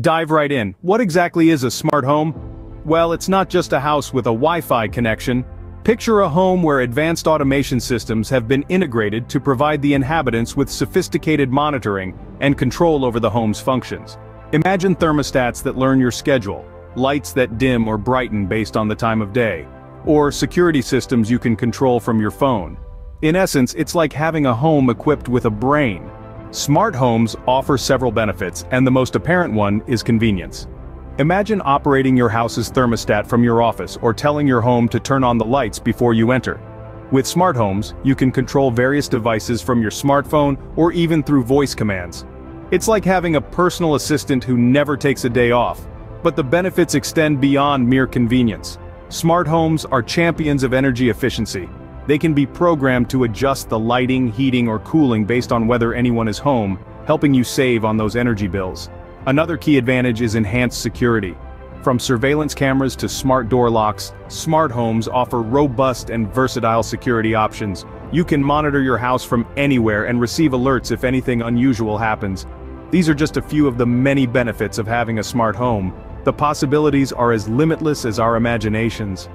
Dive right in. What exactly is a smart home? Well, it's not just a house with a Wi-Fi connection. Picture a home where advanced automation systems have been integrated to provide the inhabitants with sophisticated monitoring and control over the home's functions. Imagine thermostats that learn your schedule, lights that dim or brighten based on the time of day, or security systems you can control from your phone. In essence, it's like having a home equipped with a brain. Smart homes offer several benefits, and the most apparent one is convenience. Imagine operating your house's thermostat from your office or telling your home to turn on the lights before you enter. With smart homes, you can control various devices from your smartphone or even through voice commands. It's like having a personal assistant who never takes a day off. But the benefits extend beyond mere convenience. Smart homes are champions of energy efficiency, they can be programmed to adjust the lighting, heating or cooling based on whether anyone is home, helping you save on those energy bills. Another key advantage is enhanced security. From surveillance cameras to smart door locks, smart homes offer robust and versatile security options. You can monitor your house from anywhere and receive alerts if anything unusual happens. These are just a few of the many benefits of having a smart home. The possibilities are as limitless as our imaginations.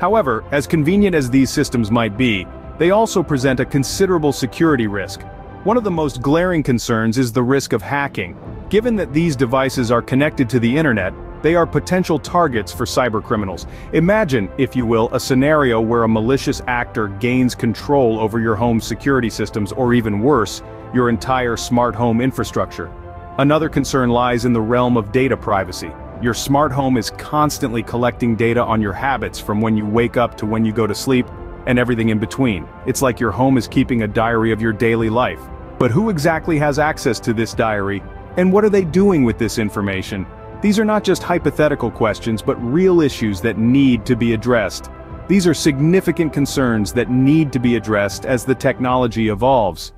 However, as convenient as these systems might be, they also present a considerable security risk. One of the most glaring concerns is the risk of hacking. Given that these devices are connected to the internet, they are potential targets for cybercriminals. Imagine, if you will, a scenario where a malicious actor gains control over your home's security systems or even worse, your entire smart home infrastructure. Another concern lies in the realm of data privacy. Your smart home is constantly collecting data on your habits from when you wake up to when you go to sleep, and everything in between. It's like your home is keeping a diary of your daily life. But who exactly has access to this diary, and what are they doing with this information? These are not just hypothetical questions but real issues that need to be addressed. These are significant concerns that need to be addressed as the technology evolves.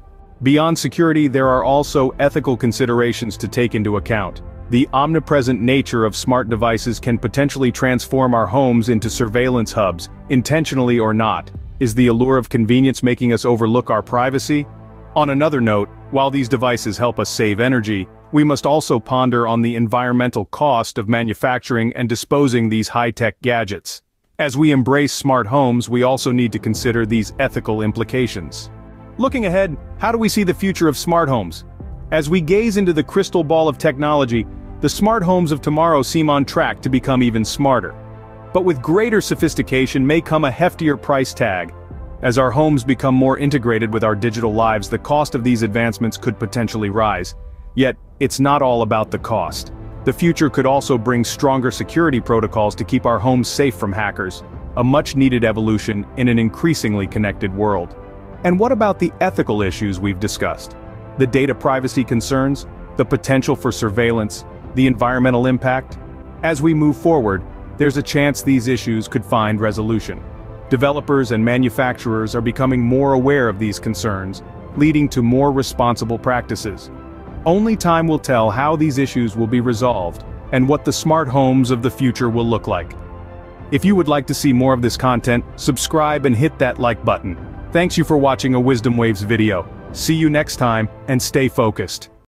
Beyond security there are also ethical considerations to take into account. The omnipresent nature of smart devices can potentially transform our homes into surveillance hubs, intentionally or not. Is the allure of convenience making us overlook our privacy? On another note, while these devices help us save energy, we must also ponder on the environmental cost of manufacturing and disposing these high-tech gadgets. As we embrace smart homes we also need to consider these ethical implications. Looking ahead, how do we see the future of smart homes? As we gaze into the crystal ball of technology, the smart homes of tomorrow seem on track to become even smarter. But with greater sophistication may come a heftier price tag. As our homes become more integrated with our digital lives the cost of these advancements could potentially rise. Yet, it's not all about the cost. The future could also bring stronger security protocols to keep our homes safe from hackers, a much-needed evolution in an increasingly connected world. And what about the ethical issues we've discussed? The data privacy concerns, the potential for surveillance, the environmental impact? As we move forward, there's a chance these issues could find resolution. Developers and manufacturers are becoming more aware of these concerns, leading to more responsible practices. Only time will tell how these issues will be resolved, and what the smart homes of the future will look like. If you would like to see more of this content, subscribe and hit that like button. Thanks you for watching a Wisdom Waves video. See you next time, and stay focused.